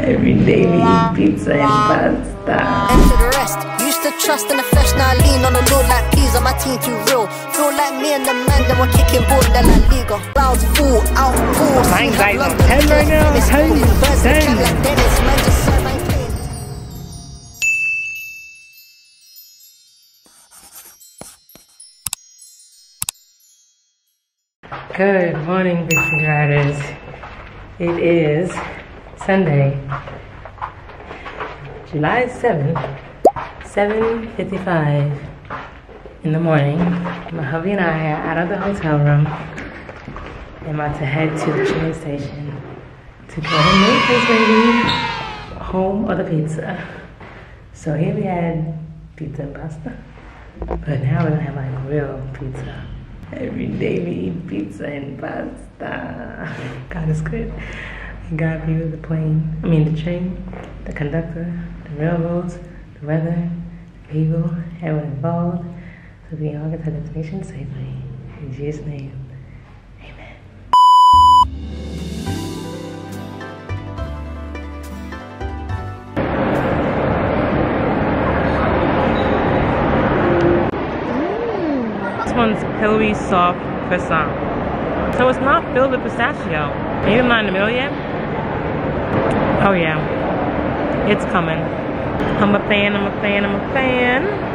Every day we eat pizza and pasta. And to the rest, used to trust in the flesh, now I lean on the Lord like peas on my team too real. Feel like me and the man that were kicking ball in La Liga. Rounds full, out full. My anxiety's on 10 right now. 10, 10. Good morning, Vixen Riders. It is Sunday, July 7th, 7.55 in the morning. My hubby and I are out of the hotel room. I'm about to head to the train station to go to Naples, baby, home of the pizza. So here we had pizza and pasta, but now we're gonna have like real pizza. Every day we eat pizza and pasta. God is good. God view with the plane. I mean the train, the conductor, the railroads, the weather, the people, everyone involved. So we all get to the destination safely. In Jesus' name. Amen. This one's pillowy soft croissant. So it's not filled with pistachio. Are you not in the middle yet? Oh yeah. It's coming. I'm a fan, I'm a fan, I'm a fan.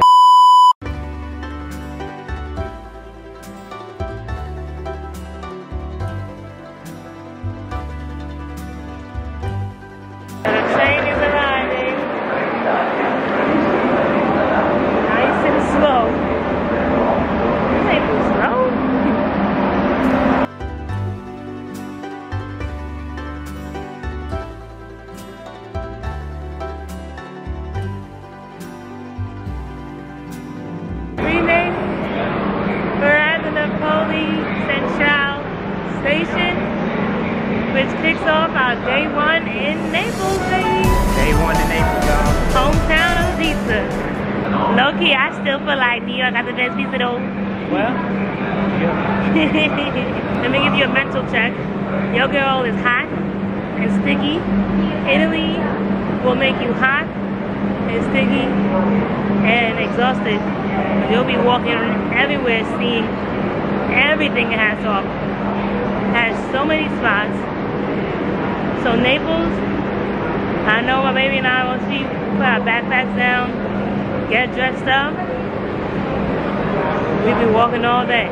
Day.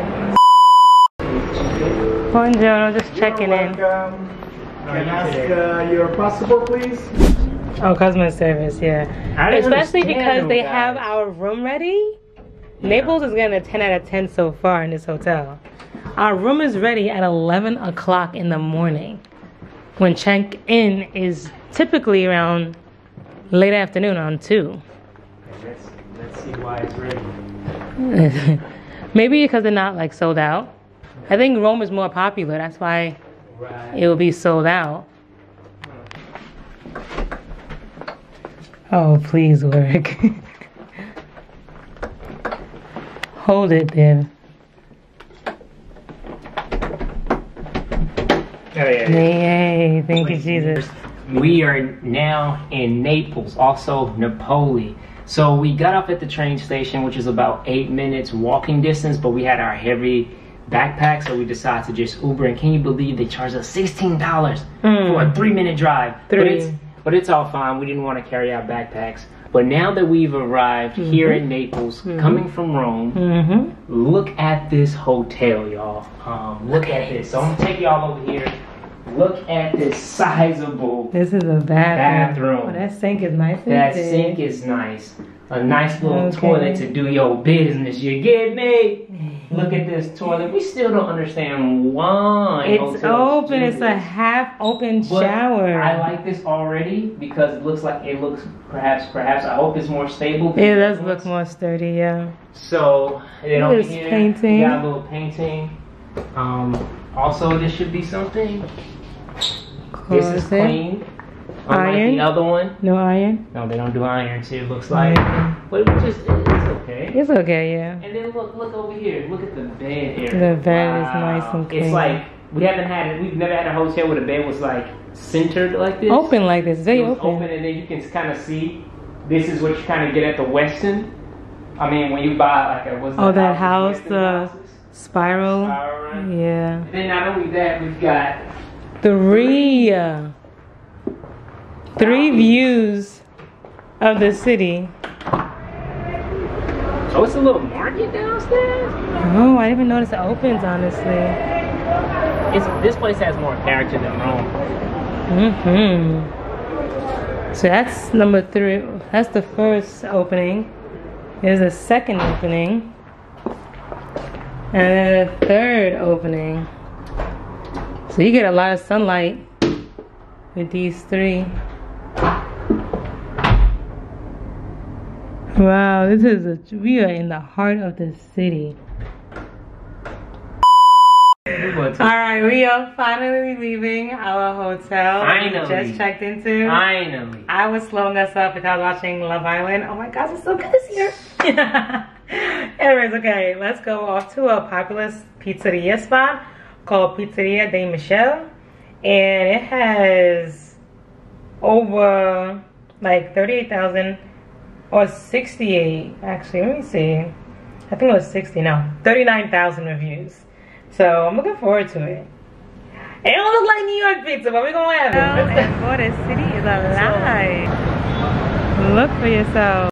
Buongiorno, just checking in. Can I ask uh, your passport, please? Oh, customer service, yeah. Especially because they guys. have our room ready. Naples is getting a 10 out of 10 so far in this hotel. Our room is ready at 11 o'clock in the morning when check in is typically around late afternoon on 2. Let's, let's see why it's ready. Maybe because they're not like sold out. I think Rome is more popular. That's why it will be sold out. Oh, please work. Hold it there. Oh, yeah. Yay, thank you, Jesus. We are now in Naples, also Napoli. So we got off at the train station, which is about eight minutes walking distance, but we had our heavy backpack, so we decided to just Uber. And can you believe they charged us sixteen dollars for a three-minute drive? But Three. it's but it's all fine. We didn't want to carry our backpacks. But now that we've arrived here in Naples, coming from Rome, Mm-hmm. Look at this hotel, y'all. Um, look at this. So I'm gonna take y'all over here. Look at this sizable. This is a bathroom. Bathroom. Oh, that sink is nice That big. sink is nice. A nice little Okay. toilet to do your business. You get me? Look at this toilet. We still don't understand why. It's open. It's a half open But shower. I like this already because it looks like it looks perhaps perhaps I hope it's more stable. it does look more sturdy, yeah. So Look over here, painting. we got a little painting. Um, also, this should be something. This is clean. Unlike Iron? the other one. No iron? No, they don't do iron too. It looks like, Mhm. but it just it's okay. It's okay, yeah. And then look, look over here. Look at the bed area. The bed is nice and clean. It's like we haven't had it. We've never had a hotel where the bed was like centered like this. Open like this, very open. open, and then you can kind of see. This is what you kind of get at the Westin. I mean, when you buy like a what's Oh, that house, Westin the houses. spiral. Spiral. Yeah. And then not only that, we've got Three. uh, Three views of the city. oh, it's a little market downstairs. Oh, I didn't even notice it opens, honestly. It's this place has more character than Rome. Mm-hmm. So that's number three. That's the first opening. There's a second opening. And then a third opening. So you get a lot of sunlight with these three. Wow, this is a, we are in the heart of the city. All right, we are finally leaving our hotel. we Finally. just checked into. Finally. I was slowing us up because I was watching Love Island. Oh my gosh, it's so good this year. Anyways, okay, let's go off to a popular pizzeria spot called Pizzeria da Michele. And it has over like 38,000 or 68, actually, let me see. I think it was 60, no, 39,000 reviews. So I'm looking forward to it. It don't look like New York pizza, but we're gonna have it. And the city is alive. Look for yourself.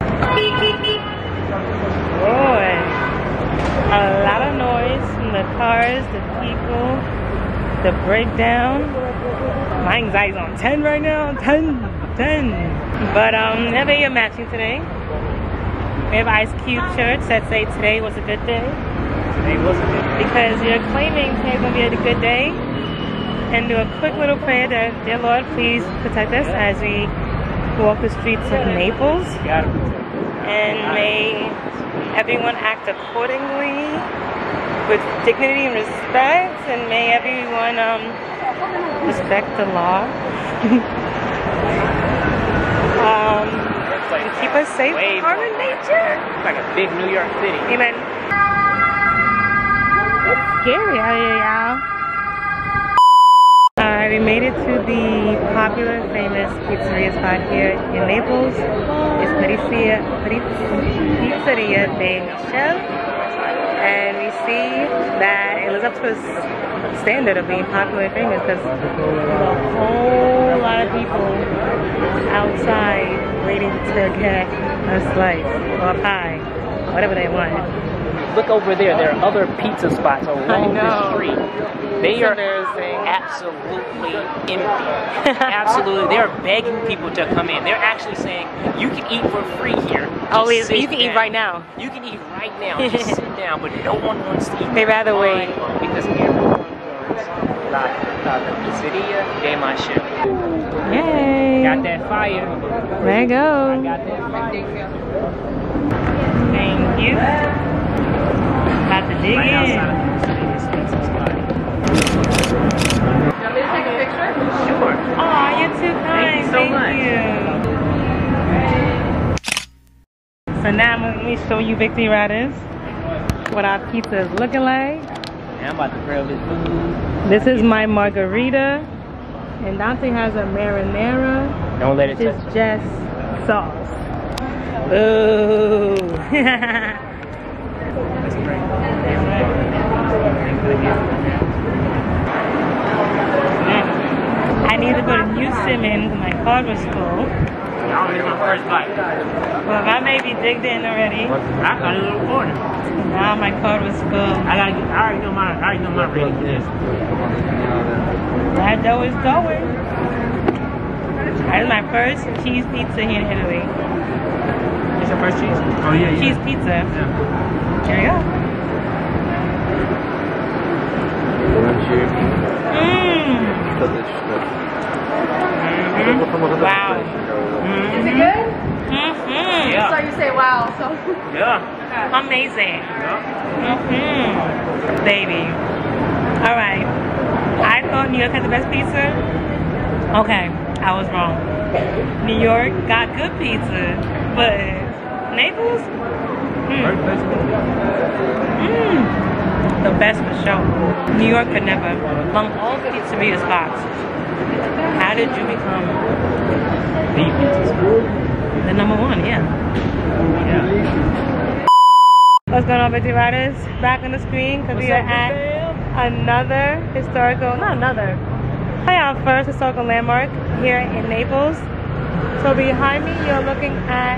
Boy, a lot of noise from the cars, the people, the breakdown. My anxiety's on 10 right now, 10, 10. But um, never you're matching today. We have Ice Cube shirts that say today was a good day. Today was a good Because you're claiming today's gonna be a good day. And do a quick little prayer that, dear Lord, please protect us as we walk the streets of Naples. Gotta And may everyone act accordingly with dignity and respect. And may everyone um, respect the law. um, and keep us safe Way from harm and nature. It's like a big New York City. Amen. It's scary out here, y'all. We made it to the popular, famous pizzeria spot here in Naples. It's Pizzeria, Pizzeria da Michele. And we see that it lives up to its standard of being popular and famous because a whole lot of people outside waiting to get a slice or a pie, whatever they want. Look over there. There are other pizza spots along the street. They It's are absolutely empty. absolutely. They're begging people to come in. They're actually saying, you can eat for free here. Oh, you can eat right now. You can eat right now. Just sit down. But no one wants to eat. They rather wait. Because everyone wants La, la pizzeria da Michele. Yay! Got that fire. There you go. Got that fire. Thank you. Dig Right in. outside of the pizzeria, this pizza. Sure. Aw, you're too kind. you so much. you. So now let me show you Victory Riders. What our pizza is looking like. Now I'm about to grill this food. This is my margarita. And Dante has a marinara. Don't let it touch. is just sauce. Ooh. I need to go to New Simmons. My card was full. Y'all here's my first bite. Well, I may be digged in already. I got a little order. Now my card was full. I gotta get, I already know my, I already know my rating for this. That dough is going. That is my first cheese pizza here in Italy. It's your first cheese? Oh yeah, yeah. Cheese pizza. Yeah. Here we go. Mmm. Wow. Is it good? Mm-hmm. Yeah. So you say wow, so Yeah. Amazing. Yeah. Mm-hmm. Baby. All right. I thought New York had the best pizza. Okay, I was wrong. New York got good pizza, but Naples? Mm. First. Mm. The best for sure. New York could never. Among all the pizzeria spots, how did you become The pizza school? the number one? Yeah. Yeah. What's going on, Bitchy Riders? Back on the screen because we are at another historical, not another, probably our first historical landmark here in Naples. So behind me, you're looking at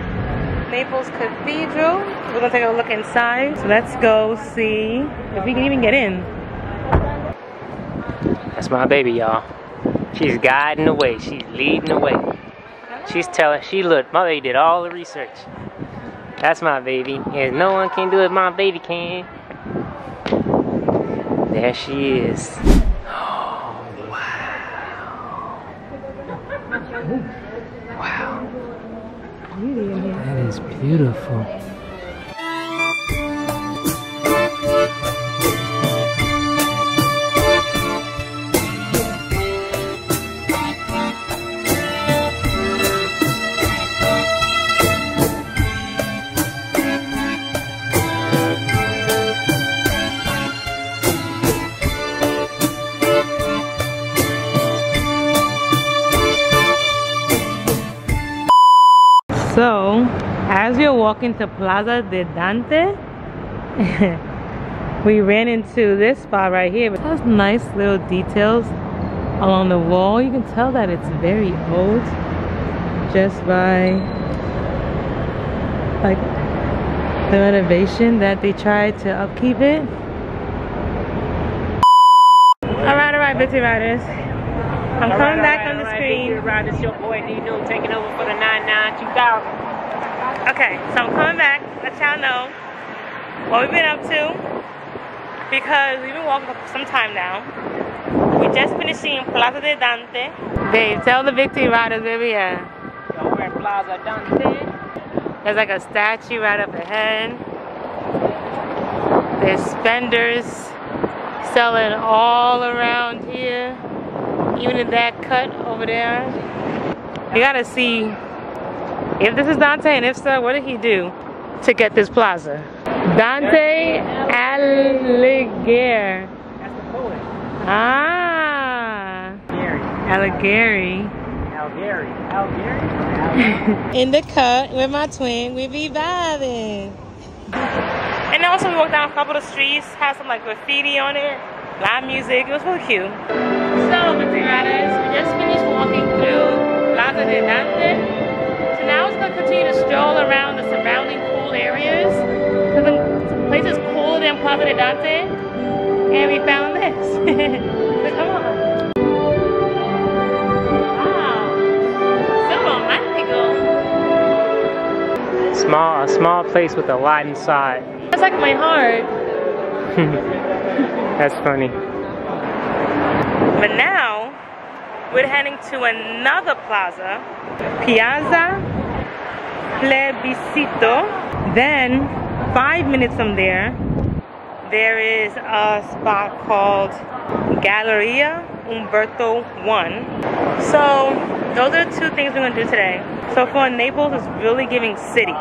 Naples Cathedral. We're gonna take a look inside. So let's go see if we can even get in. That's my baby, y'all. She's guiding the way. She's leading the way. She's telling, she look, my baby did all the research. That's my baby. And no one can do it, my baby can. There she is. Oh, wow. Wow. That is beautiful. So, as you're walking to Plaza de Dante, we ran into this spot right here. It has nice little details along the wall. You can tell that it's very old just by like the renovation that they tried to upkeep it. Alright, alright, Bitty Riders. I'm coming back on the screen. It's your boy Nino taking over for the 99 2000. Okay, so I'm coming back. Let y'all know what we've been up to because we've been walking for some time now. We just finished seeing Plaza de Dante. Babe, tell the victory riders where we at. Yo, we're at Plaza Dante. There's like a statue right up ahead. There's spenders selling all around here. Even in that cut over there. You gotta see if this is Dante and if so, what did he do to get this plaza? Dante Alighieri. That's the poet. Ah, Gary. Alighieri. Algary. Algary? In the cut with my twin, we be vibing. And then also we walked down a couple of streets, had some like graffiti on it, live music. It was really cute. So, Mr. We just finished walking through Plaza de Dante. So we're gonna continue to stroll around the surrounding cool areas. So the some places cooler than Plaza de Dante, and we found this. so come on. Wow, so romantical. Small, a small place with a lot inside. That's like my heart. That's funny. But now we're heading to another plaza, Piazza Plebiscito. Then, five minutes from there, there is a spot called Galleria Umberto I. So, those are two things we're gonna do today. So, for Naples, it's really giving city.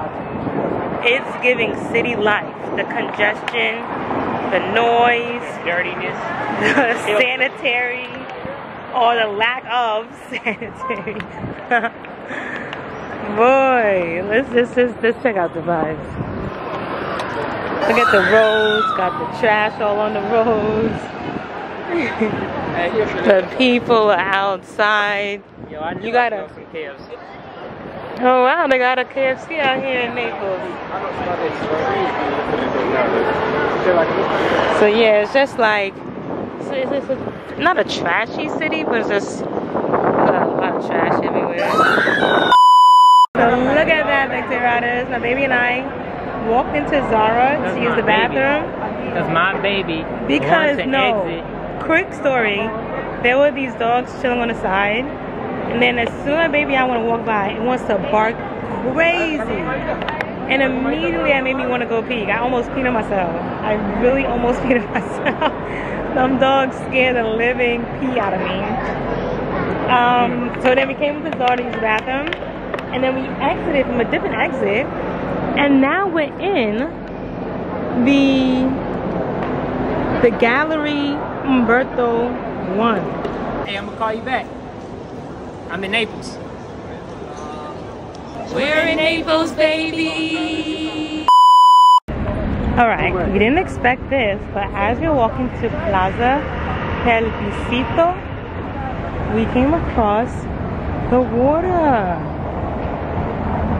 It's giving city life. The congestion, the noise, the Dirtiness. the sanitary or the lack of sanitary. Boy, let's just let's, let's check out the vibes. Look at the roads, got the trash all on the roads. the people outside. Yo, I You gotta- KFC. Oh wow, they got a KFC out here in Naples. So yeah, it's just like so it's, it's a, not a trashy city, but it's just a lot of trash everywhere. So look at that, Victory Riders. My baby and I walked into Zara That's to use the baby. bathroom That's my baby. because no, exit. quick story. There were these dogs chilling on the side, and then as soon as baby I want to walk by, it wants to bark crazy. And immediately I made me want to go pee. I almost peed on myself. I really almost peed on myself. Some dogs scared the living pee out of me. Um, so then we came to Zara to use the bathroom, and then we exited from a different exit, and now we're in the The Gallery Umberto 1. Hey, I'm gonna call you back. I'm in Naples. We're in Naples, baby. All right, we didn't expect this, but as we were walking to Plaza Plebiscito, we came across the water.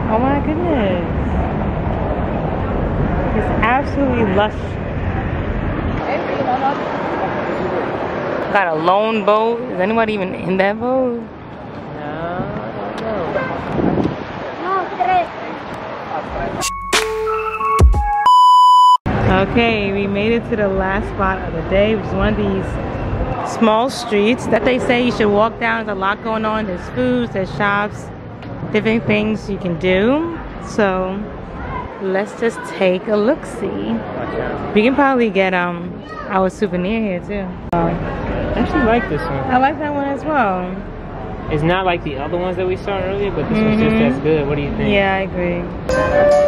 Oh my goodness. It's absolutely lush. Got a lone boat. Is anybody even in that boat? Okay, we made it to the last spot of the day, which is one of these small streets that they say you should walk down. There's a lot going on. There's foods, there's shops, different things you can do. So let's just take a look see. We can probably get um our souvenir here too. I actually like this one. I like that one as well. It's not like the other ones that we saw earlier, but this one's just Mhm. as good. What do you think? Yeah, I agree.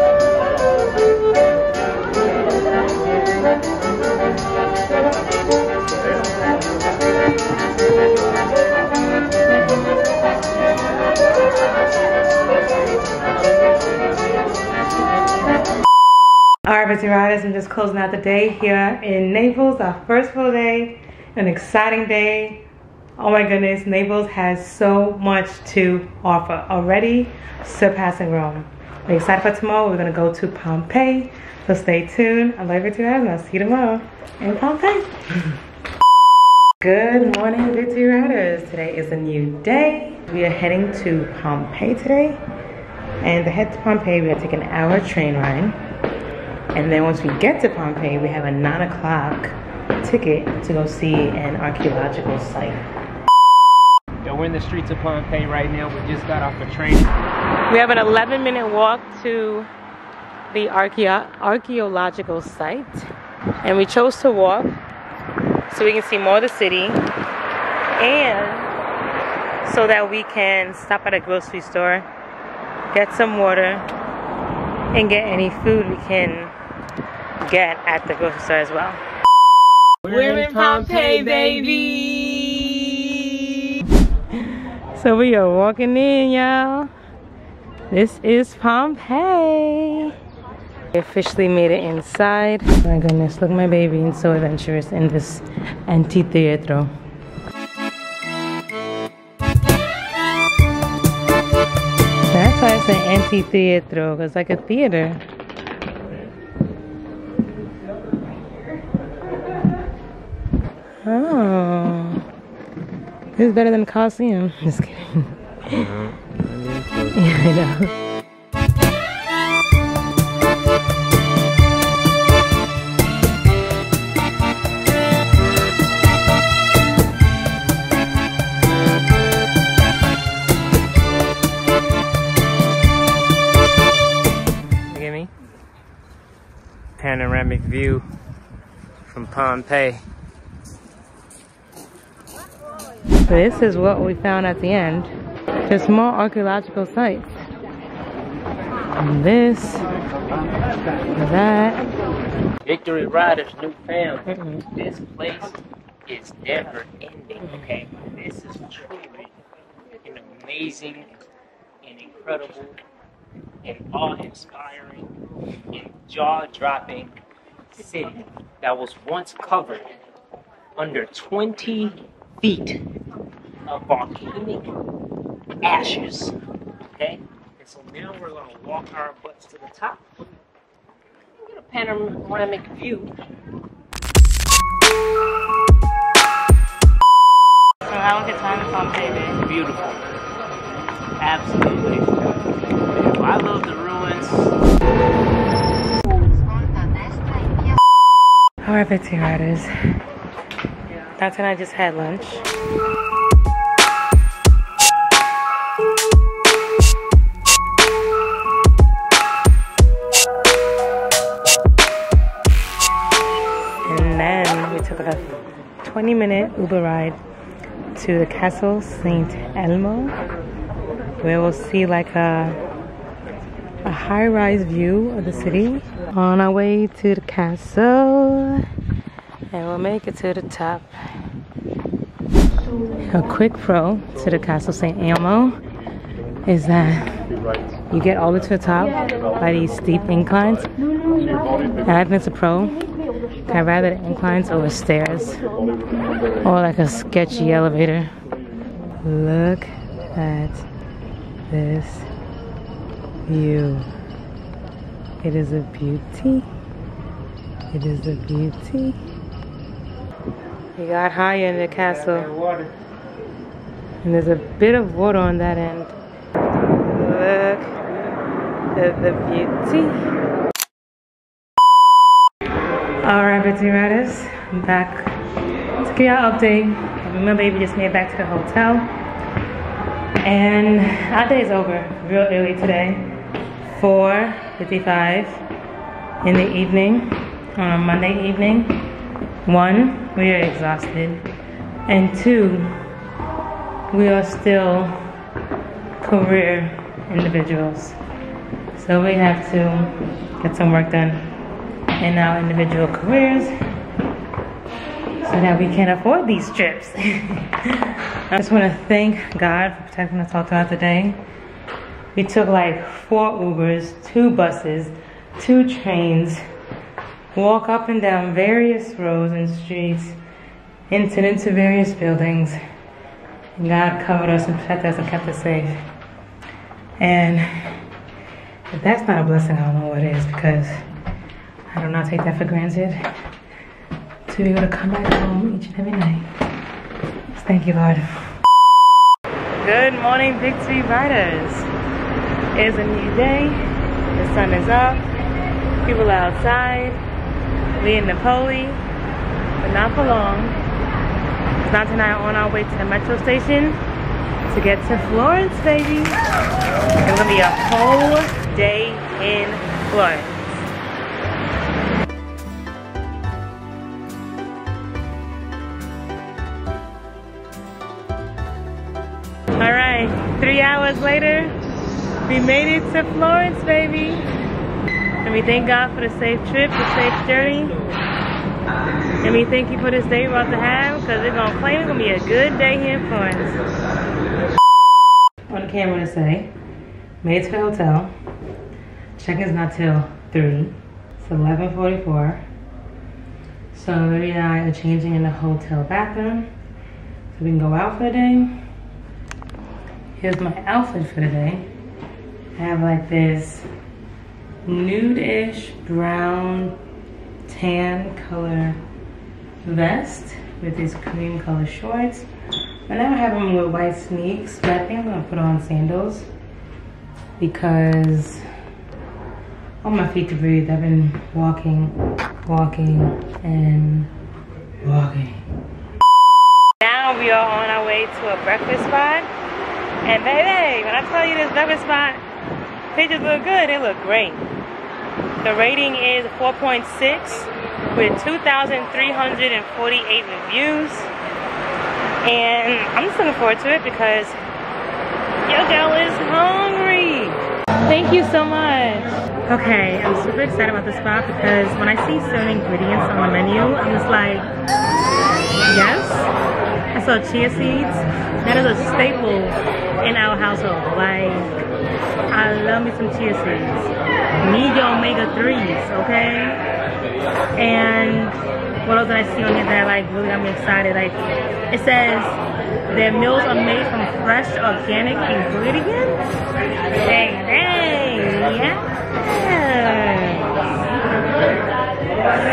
All right, Bitsy Riders, I'm just closing out the day here in Naples, our first full day, an exciting day. Oh my goodness, Naples has so much to offer, already surpassing Rome. We're excited for tomorrow. We're gonna go to Pompeii, so stay tuned. I love Bitsy Riders, and I'll see you tomorrow in Pompeii. Good morning, Bitsy Riders. Today is a new day. We are heading to Pompeii today. And to head to Pompeii, we have to take an hour train ride. And then once we get to Pompeii, we have a nine o'clock ticket to go see an archaeological site. Yeah, we're in the streets of Pompeii right now. We just got off a train. We have an 11 minute walk to the archeo- archaeological site. And we chose to walk so we can see more of the city and so that we can stop at a grocery store, get some water, and get any food we can get at the grocery store as well. We're, in Pompeii, baby. So we are walking in, y'all. This is Pompeii. We officially made it inside. my goodness, look my baby being so adventurous in this anfiteatro. Why it's it's like a theater. Oh. This is better than the Coliseum. Just kidding. yeah, I know. Panoramic view from Pompeii. This is what we found at the end. There's more archaeological sites. And this, that. Victory Riders, new family. Mm-mm. This place is never ending. Okay, this is truly an amazing and incredible and awe-inspiring and jaw-dropping city that was once covered under 20 feet of volcanic ashes. Okay, and so now we're gonna walk our butts to the top and get a panoramic view So how was your time in Pompeii, beautiful. Absolutely. I love the ruins. Alright, Bitsy Riders. That's when I just had lunch. And then we took a 20 minute Uber ride to the Castle St. Elmo, where we'll see like a, a high rise view of the city. On our way to the castle. And we'll make it to the top. A quick pro to the Castle St. Elmo is that you get all the way to the top by these steep inclines. And I think it's a pro. I'd rather the inclines over stairs or like a sketchy elevator. Look at this view. It is a beauty. It is a beauty. We got higher in the castle. And there's a bit of water on that end. Look at the beauty. Alright, Bitsy Riders, I'm back give you an update. Remember, we just made it back to the hotel. And our day is over real early today. 4.55 in the evening on a Monday evening. One, we are exhausted. And two, we are still career individuals. So we have to get some work done in our individual careers so that we can afford these trips. I just want to thank God for protecting us all throughout the day. We took like four Ubers, two buses, two trains, walk up and down various roads and streets, entered into various buildings. God covered us and protected us and kept us safe. And if that's not a blessing, I don't know what is because I do not take that for granted to be able to come back home each and every night. Just thank you, Lord. Good morning, Victory Riders. It's a new day. The sun is up. People are outside. We in Napoli, but not for long. Now tonight on our way to the metro station to get to Florence, baby. It's gonna be a whole day in Florence. All right, three hours later, we made it to Florence, baby. And we thank God for the safe trip, the safe journey. And we thank you for this day we're about to have because we're going to claim it's going to be a good day here in Florence. On the camera to say, made to the hotel. Check-in's not till 3. It's 11.44. So Lily and I are changing in the hotel bathroom so we can go out for the day. Here's my outfit for the day. I have like this nude-ish brown tan color vest with these cream color shorts. I now I have them with white sneaks, but I think I'm gonna put on sandals because want my feet to breathe. I've been walking, walking, and walking. Now we are on our way to a breakfast spot. And baby, when I tell you this breakfast spot, pictures look good, they look great. The rating is 4.6 with 2,348 reviews. And I'm just looking forward to it because your girl is hungry. Thank you so much. Okay, I'm super excited about this spot because when I see certain ingredients on the menu, I'm just like, yes. I saw chia seeds. That is a staple in our household. Like, I love me some chia seeds. Need your omega-3s, okay? And what else did I see on here that like really got me excited? Like, it says their meals are made from fresh organic ingredients. Dang, dang, yeah.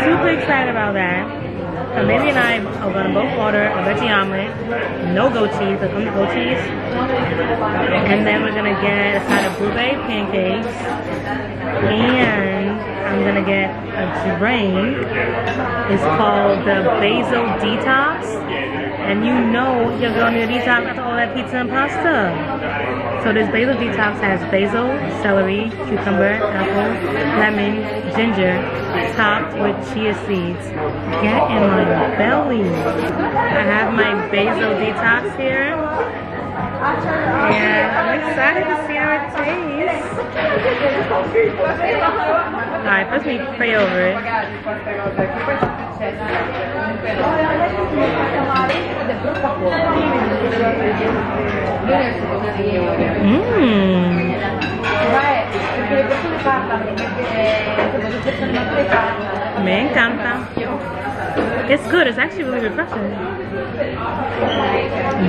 Super excited about that. So Maybe and I are gonna both order a veggie omelet, no goat cheese, comes goat cheese. And then we're gonna get a side of blueberry pancakes. And I'm gonna get a drink. It's called the Basil Detox. And you know you're gonna detox after all that pizza and pasta. So this basil detox has basil, celery, cucumber, apple, lemon, ginger, topped with chia seeds. Get in my belly. I have my basil detox here. And I'm excited to see how it tastes. Alright, first we pray over it. Mmm. Me encanta. It's good. It's actually really refreshing.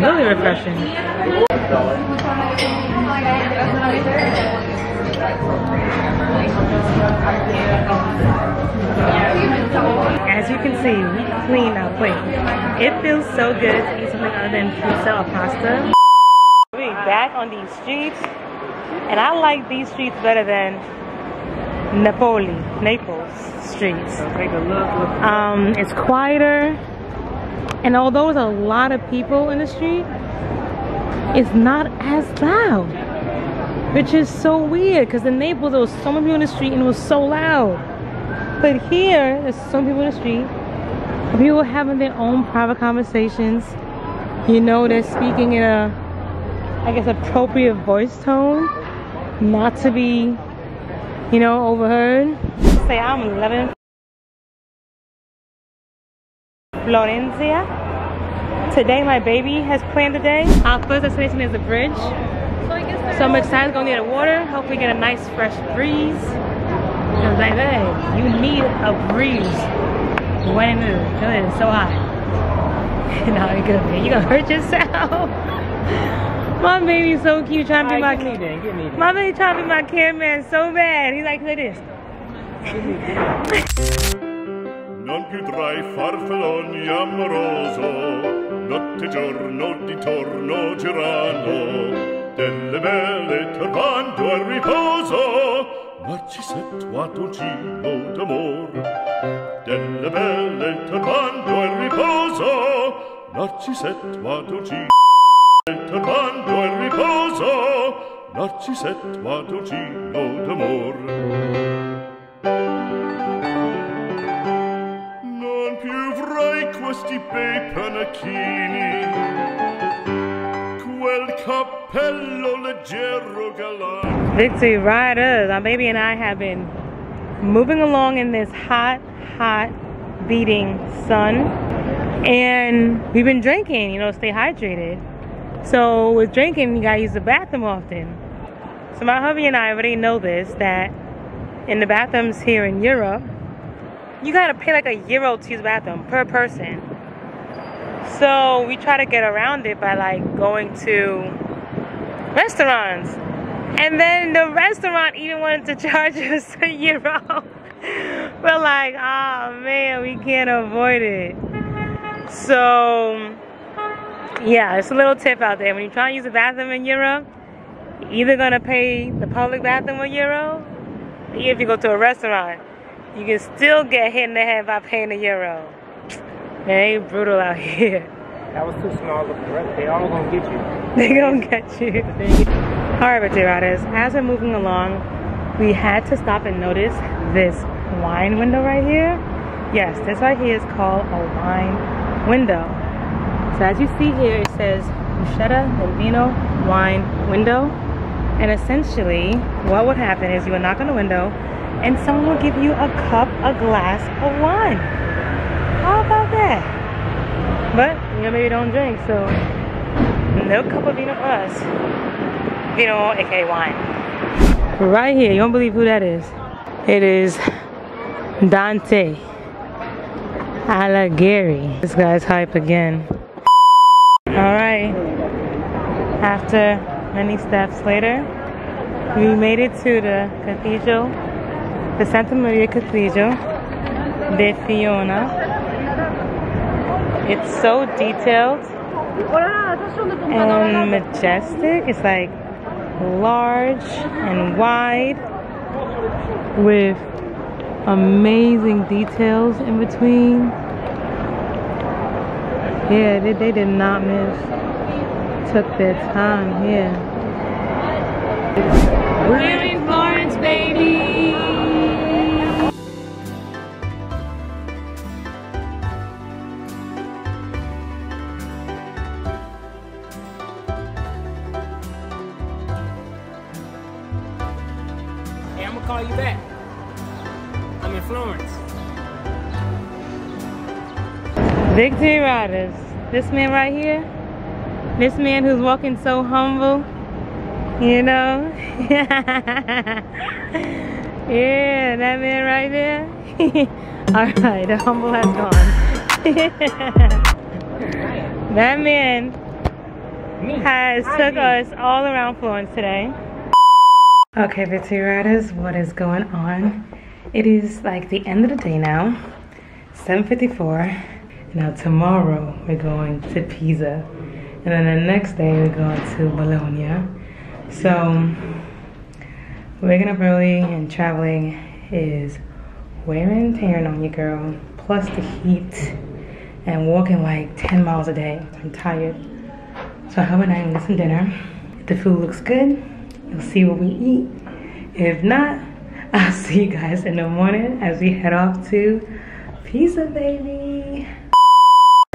Really refreshing. As you can see, we clean our plate. It feels so good to eat something other than pizza or pasta. We're back on these streets, and I like these streets better than Napoli, Naples streets. Take a look. look. Um, it's quieter, and although there's a lot of people in the street, it's not as loud, which is so weird. Because in Naples there was so many people in the street and it was so loud, but here there's so many people in the street. People having their own private conversations. You know, they're speaking in a, I guess, appropriate voice tone, not to be, you know, overheard. Say I'm loving Florencia. Today my baby has planned the day. Our first destination is the bridge. So I'm excited to go near the water. Hopefully get a nice fresh breeze. I was like, hey, you need a breeze when it is. It is so hot. no, you're good. You're gonna hurt yourself. my baby's so cute trying to be my Alright, give me then, give me then. my baby trying to be my cameraman so bad. He's like, like this. Non più tra i farfalloni amoroso, notte giorno di torno girano, delle belle turbando al riposo Narcisetto a dolcino d'amor. Delle belle turbando al riposo Narcisetto a dolcino Turbando al riposo Narcisetto a dolcino d'amor. Non più avrai questi bei panacchini. Quel capo Victory Riders. My baby and I have been moving along in this hot, hot, beating sun. And we've been drinking, you know, stay hydrated. So with drinking, you gotta use the bathroom often. So my hubby and I already know this, that in the bathrooms here in Europe, you gotta pay like a euro to use bathroom per person. So we try to get around it by like going to restaurants. And then the restaurant even wanted to charge us a euro. We're like, oh man, we can't avoid it. So, yeah, it's a little tip out there. When you try to use a bathroom in Europe, you're either gonna pay the public bathroom a euro, or if you go to a restaurant, you can still get hit in the head by paying a euro. Man, ain't brutal out here. That was too small of threat. They all gonna get you. They gonna get you. Alright, Birthday Riders, as we're moving along, we had to stop and notice this wine window right here. Yes, this right here is called a wine window. So as you see here, it says Buchetta del Vino wine window. And essentially, what would happen is you would knock on the window and someone will give you a cup, a glass of wine. How about that? But, you know, maybe don't drink, so no cup of vino for us. Vino, aka wine. Right here, you won't believe who that is. It is Dante Alighieri. This guy's hype again. Alright, after many steps later, we made it to the cathedral, the Santa Maria Cathedral de Fiore. It's so detailed and majestic. It's like large and wide with amazing details in between. Yeah, they, they did not miss. Took their time here. We're This man right here, this man who's walking so humble, you know? yeah, that man right there. All right, the humble has gone. that man has took us all around Florence today. Okay, Victory Riders, what is going on? It is like the end of the day now, 7.54. Now tomorrow we're going to Pisa. And then the next day we're going to Bologna. So waking up early and traveling is wearing and tearing on you, girl. Plus the heat and walking like 10 miles a day. I'm tired. So I hope I can get some dinner. If the food looks good, you'll see what we eat. If not, I'll see you guys in the morning as we head off to Pisa, baby.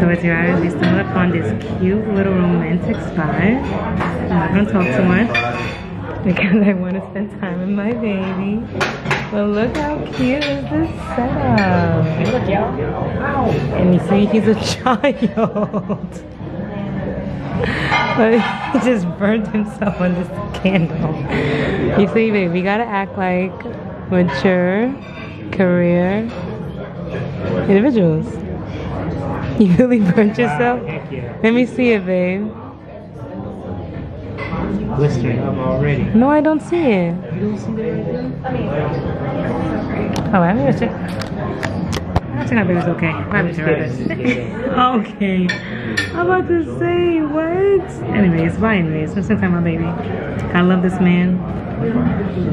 So with your eyes, we stumbled upon this cute little romantic spot. I'm not gonna talk too much because I want to spend time with my baby. But look how cute is this setup. And you see he's a child. but he just burned himself on this candle. You see, baby, we gotta act like mature, career individuals. You really burnt yourself? Let me see it, babe. Blistering up already. No, I don't see it. Oh, I'm gonna check. I think our baby's okay. Alright. okay. I'm about to say what? Anyways, bye anyways. Let's with my baby. I love this man.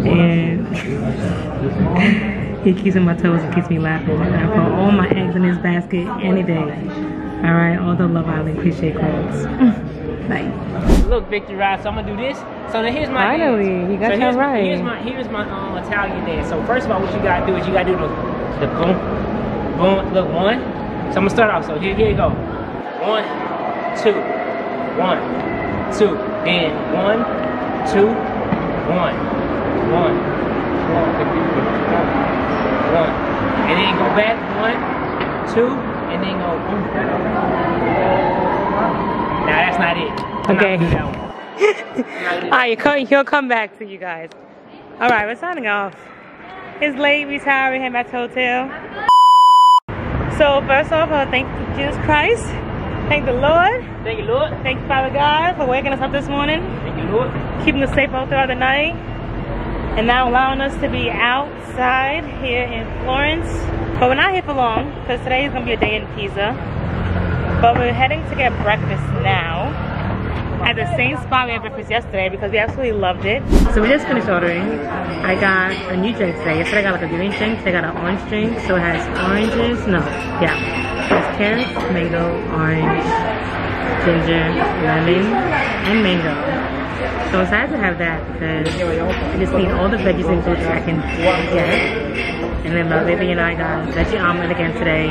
And he keeps in my toes and keeps me laughing. I put all my eggs in his basket any day. Alright, all the Love Island cliche quotes. Bye. Look, Victor Ride. So I'm gonna do this. So now here's my Finally, dance. you got so here's, right. Here's my here's my um, Italian dance. So first of all, what you gotta do is you gotta do the the boom, boom. Look, one. So I'm gonna start off. So here, here you go. One, two, one, two. Then one, two, one, one, one, one. And then go back. One, two, and then go. Now that's not it. I'm Okay. one. All right, he'll, he'll come back to you guys. All right, we're signing off. It's late. We tired. We're heading back to the hotel. So first off, uh, thank Jesus Christ. Thank the Lord. Thank you, Lord. Thank you, Father God, for waking us up this morning, Thank you, Lord. keeping us safe all throughout the night, and now allowing us to be outside here in Florence. But we're not here for long because today is gonna be a day in Pisa. But we're heading to get breakfast now at the same spot we had breakfast yesterday because we absolutely loved it. So we just finished ordering. I got a new drink today. Yesterday I got like a green drink. Today I got an orange drink. So it has oranges. No, yeah. It has carrots, mango, orange, ginger, lemon, and mango. So excited to have that because I just need all the veggies and fruits I can get. And then my baby and I got veggie omelet again today.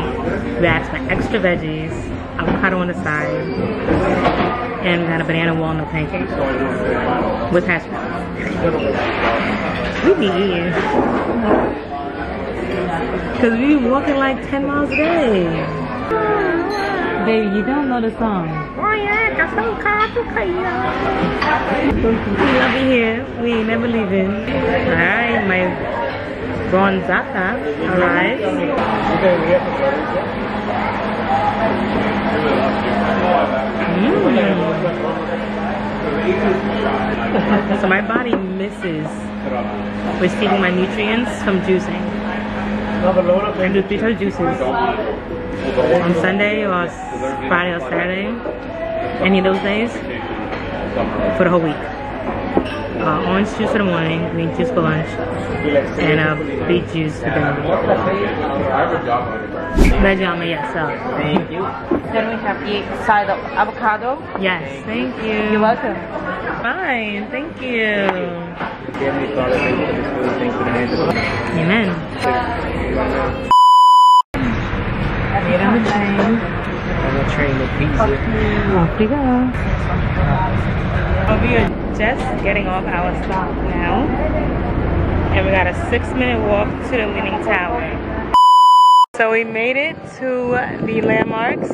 We asked for extra veggies, avocado on the side, and we got a banana walnut pancake with hash browns. We be eating. Because we be walking like 10 miles a day. Baby, you don't know the song. Oh yeah, that's so We love you here. We ain't never leaving. Alright, my bronzata arrived. Mm. so my body misses receiving my nutrients from juicing. I do three juices on Sunday or Friday or Saturday. Any of those days for the whole week. Uh, orange juice for the morning, green juice for lunch, and uh, beet juice for dinner. Veggie omelet, yes, so. Thank you. Then we have the side of avocado. Yes, thank you. You're welcome. Fine, thank you. Amen. Get on the train. On the train to Pisa. Off we go. We are just getting off our stop now. And we got a six minute walk to the Leaning Tower. So we made it to the landmarks.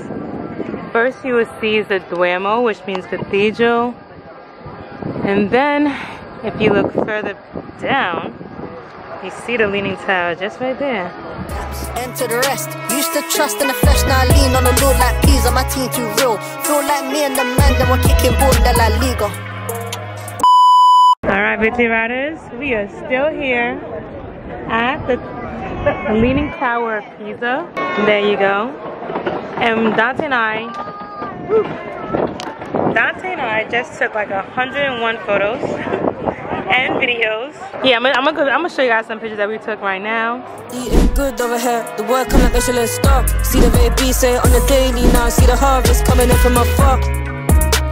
First you will see the Duomo, which means cathedral. And then if you look further down, you see the Leaning Tower just right there. Enter the rest. Used to trust in the flesh, now I lean on the Lord like Pisa. My team too real. Feel like me and the man that were kicking ball in the La Liga. All right, Victory Riders, we are still here at the Leaning Tower of Pisa. There you go. And Dante and I, Dante and I just took like 101 photos and videos. Yeah, I'm gonna, I'm, gonna, I'm show you guys some pictures that we took right now. Eating good over here. The word come like they should stop. See the baby say on the daily now. See the harvest coming in from afar.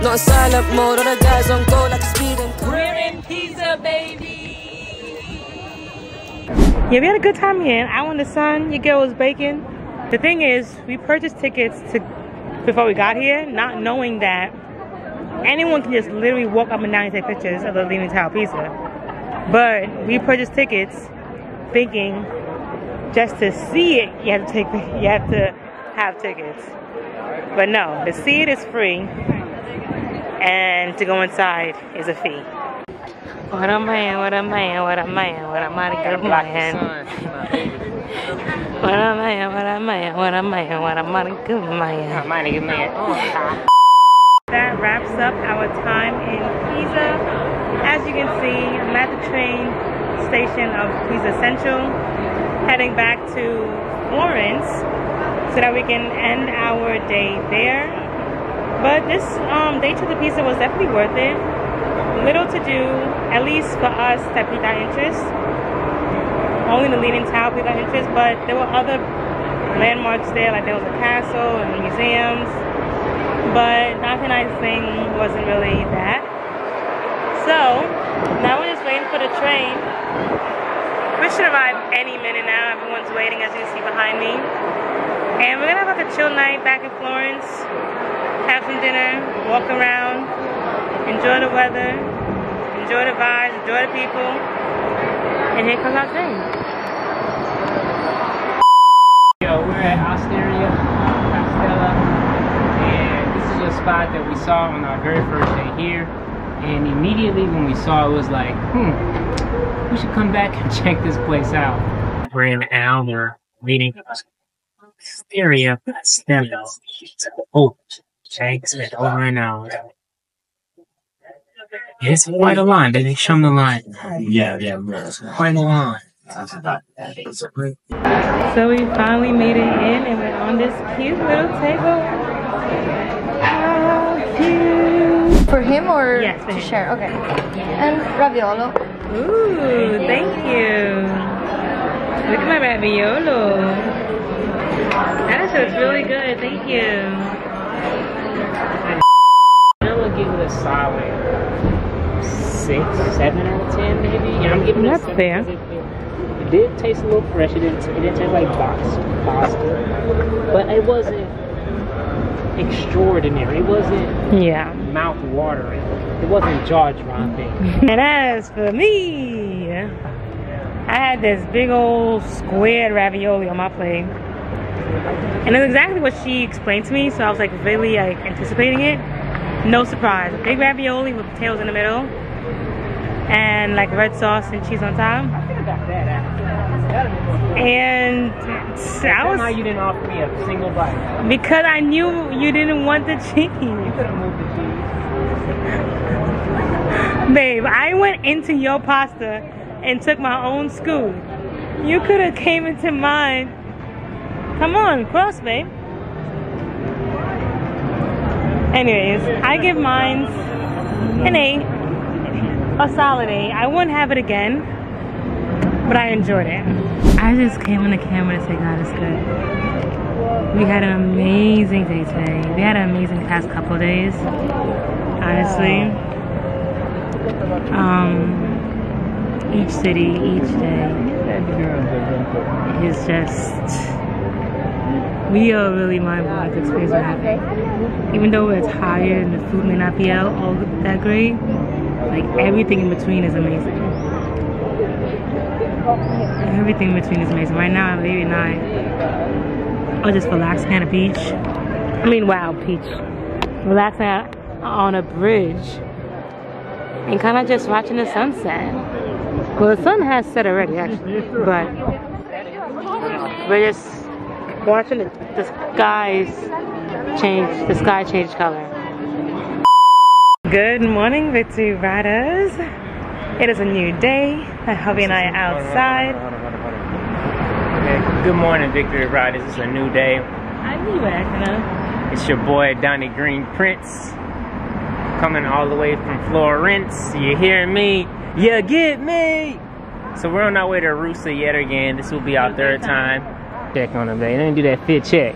Not in silent mode. All the guys on go like a speeding. We're in Pisa, baby. Yeah, we had a good time here. Out in the sun, your girl was baking. The thing is, we purchased tickets to before we got here, not knowing that anyone can just literally walk up and down and take pictures of the Leaning Tower of Pisa. But we purchased tickets thinking just to see it, you have to take, you have to have tickets. But no, to see it is free, and to go inside is a fee. What a man, what a man, what a man, what a mighty good man. What a man, what a man, what a man, what a mighty good man. Mighty good man. Oh, That wraps up our time in Pisa. As you can see, I'm at the train station of Pisa Central, heading back to Florence so that we can end our day there. But this um, day to Pisa was definitely worth it. Little to do, at least for us that piqued our interest. Only the Leaning Tower piqued our interest, but there were other landmarks there, like there was a castle and museums. But Dante and I's thing wasn't really that. So now we're just waiting for the train. We should arrive any minute now. Everyone's waiting as you see behind me. And we're gonna have like a chill night back in Florence. Have some dinner, walk around, enjoy the weather, enjoy the vibes, enjoy the people. And here comes our train. Yo, we're at Osteria uh, Castella, and this is a spot that we saw on our very first day here. And immediately when we saw it, it was like, hmm, we should come back and check this place out. We're in Almer, meeting Osteria Castella. Oh, Jake's been over an hour. It's quite a line. Did they show them the line? Yeah, yeah. Quite a line. So we finally made it in and we're on this cute little table. For him or Yes, for to him. share? Okay. And raviolo. Ooh, thank you. Look at my raviolo. That looks really good, thank you. I'm gonna give it a solid six, seven out of ten, maybe. Yeah, I'm giving it a That's seven fair. It, it did taste a little fresh. It didn't. It didn't taste like box pasta, but it wasn't extraordinary. It wasn't Yeah. mouth watering. It wasn't jaw dropping. And as for me, I had this big old squared ravioli on my plate. And it's exactly what she explained to me, so I was like really like anticipating it. No surprise. Big ravioli with potatoes in the middle. And like red sauce and cheese on top. I think I got that. And That's I why was you didn't offer me a single bite. because I knew you didn't want the cheese. You could have moved the cheese. Babe, I went into your pasta and took my own scoop. You could have came into mine. Come on, cross, babe. Anyways, I give mine an eight, a solid eight. I wouldn't have it again, but I enjoyed it. I just came on the camera to say God is good. We had an amazing day today. We had an amazing past couple days, honestly. Um, each city, each day is just. We are really mind-blowing to experience what happened. Even though we're tired and the food may not be out all that great, like everything in between is amazing. Everything between is amazing. Right now, baby and I are just relaxing at a beach. I mean, wow, beach. Relaxing at, on a bridge and kind of just watching the sunset. Well, the sun has set already, actually, but we're just watching the, the skies change, the sky change color. Good morning, Victory Riders. It is a new day. Uh, Hubby and I are outside. Okay, good morning, Victory Riders. It's a new day. I knew you were acting up. It's your boy Donnie Green Prince coming all the way from Florence. You hear me? You get me? So we're on our way to Arusa yet again. This will be our third time. Check on them, baby. Let me do that fit check.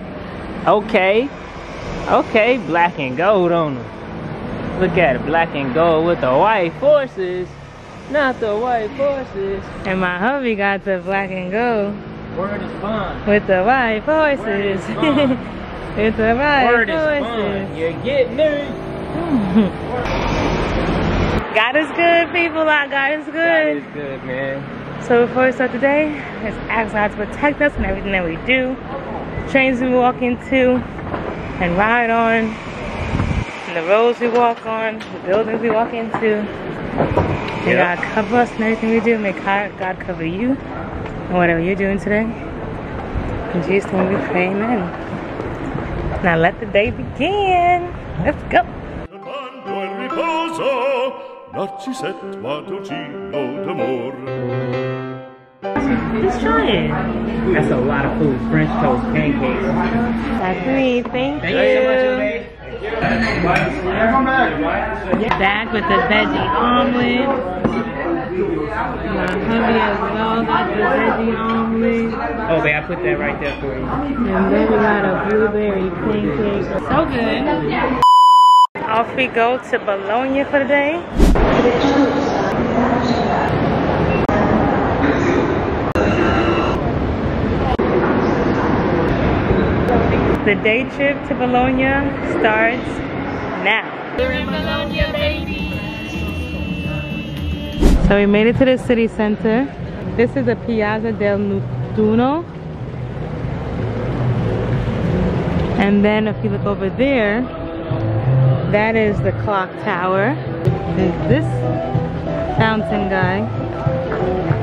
Okay. Okay, black and gold on them. Look at it, black and gold with the white forces. Not the white forces. And my hubby got the black and gold Word is bond. with the white horses. forces. is bond. with the white Word is forces. bond. You get me? God is good, people. Our God is God good. is good, man. So before we start today, let's ask God to protect us and everything that we do. Trains we walk into and ride on, and the roads we walk on, the buildings we walk into. May Yep. God cover us in everything we do. May God God cover you and whatever you're doing today. In Jesus' name we pray, amen. Now let the day begin. Let's go. Quando in riposo Narciset Matocino d'amor Just try it. That's a lot of food. French toast, pancakes. That's me. Thank, Thank you. you so much, babe. Back with the veggie omelet. My hubby as well got the veggie omelet. Oh, babe, I put that right there for you. And then we got a blueberry pancake. So good. Off we go to Bologna for the day. The day trip to Bologna starts now. So we made it to the city center. This is the Piazza del Nettuno. And then if you look over there, that is the clock tower. There's this fountain guy.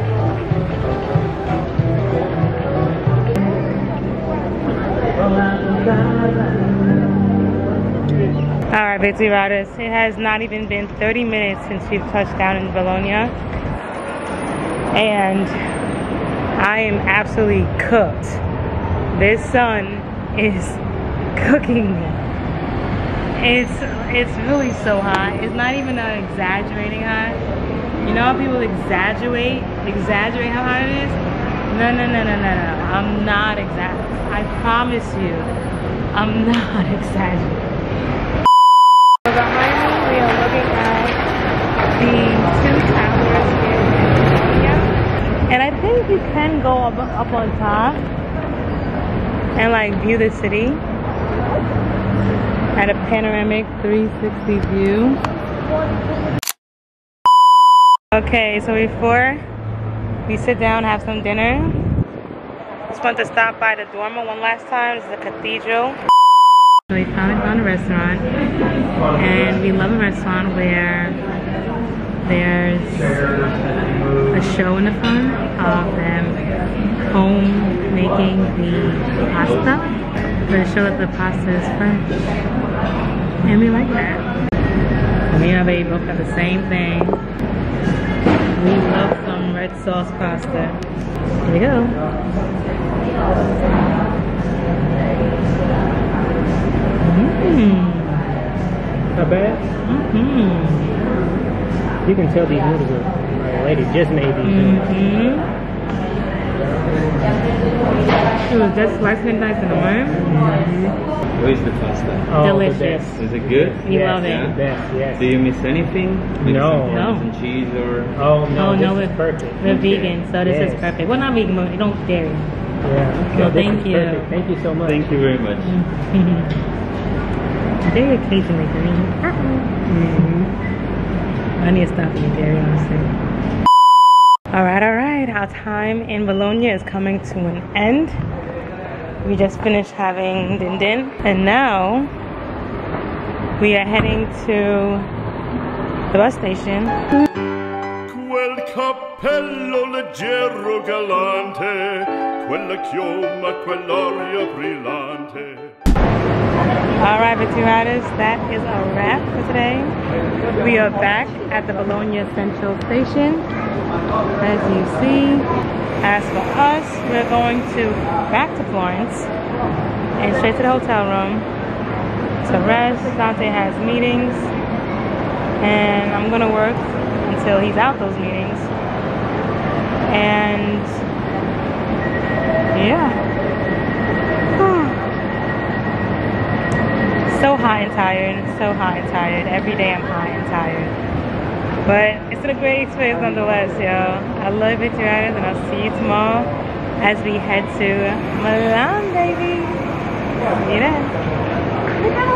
All right, Victory Riders. It has not even been 30 minutes since we've touched down in Bologna. And I am absolutely cooked. This sun is cooking me. It's it's really so hot. It's not even an exaggerating hot. You know how people exaggerate exaggerate how hot it is? No no no no no no. I'm not exaggerating. I promise you, I'm not exaggerating. Behind me, we are looking at the two towers in Bologna. And I think you can go up, up on top and like view the city at a panoramic 360 view. Okay, so before we sit down have some dinner, just want to stop by the Duomo one last time. This is the cathedral. So we finally found a restaurant, and we love a restaurant where there's a show in the front of them home making the pasta. To show that the pasta is fresh, and we like that. Me and my baby both got the same thing. We love some red sauce pasta. Here we go. Mmm. Not bad. Mmm. You can tell these noodles are my lady just made these. Mm-hmm. It was just sliced and diced in the worm. How is the pasta? Oh, Delicious. The best. Is it good? We Yes, love The it. best, yes. Do you miss anything? Maybe No. some No. Parmesan cheese or Oh no, oh no, this we're, perfect. we're vegan, so this is Yes. perfect. Well, not vegan, but we don't dairy. Yeah. No, this thank you. Perfect. Thank you so much. Thank you very much. Dairy occasionally for me. Mhm. I need to stop eating dairy, honestly. All right, all right. our time in Bologna is coming to an end. We just finished having din din, and now we are heading to the bus station. Quel cappello leggero galante, quella chioma, quell'aria brillante. All right, Victory Riders, that is a wrap for today. We are back at the Bologna Central Station. As you see, as for us, we're going to back to Florence and straight to the hotel room to rest. Dante has meetings, and I'm gonna work until he's out those meetings. And yeah. So hot and tired, so hot and tired. Every day I'm hot and tired. But it's been a great experience nonetheless, yo. I love it, riders, and I'll see you tomorrow as we head to Milan, baby. See you then.